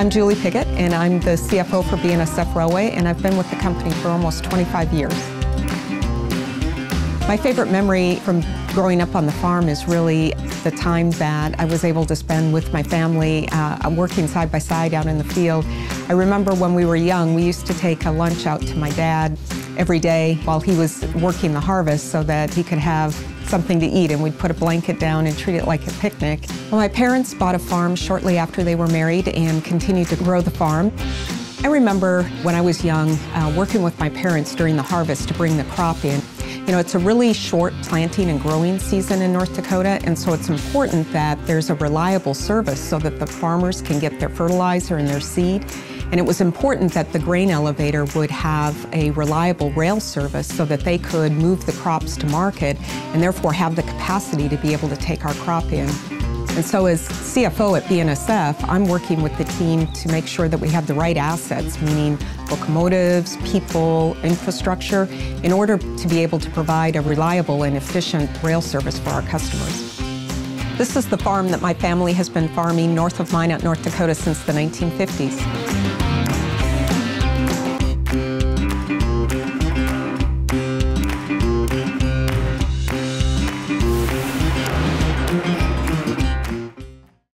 I'm Julie Piggott, and I'm the CFO for BNSF Railway, and I've been with the company for almost 25 years. My favorite memory from growing up on the farm is really the time that I was able to spend with my family, uh, working side by side out in the field. I remember when we were young, we used to take a lunch out to my dad every day while he was working the harvest so that he could have something to eat and we'd put a blanket down and treat it like a picnic. Well, my parents bought a farm shortly after they were married and continued to grow the farm. I remember when I was young uh, working with my parents during the harvest to bring the crop in. You know, it's a really short planting and growing season in North Dakota, and so it's important that there's a reliable service so that the farmers can get their fertilizer and their seed. And it was important that the grain elevator would have a reliable rail service so that they could move the crops to market and therefore have the capacity to be able to take our crop in. And so as CFO at BNSF, I'm working with the team to make sure that we have the right assets, meaning locomotives, people, infrastructure, in order to be able to provide a reliable and efficient rail service for our customers. This is the farm that my family has been farming north of Minot, North Dakota since the 1950s.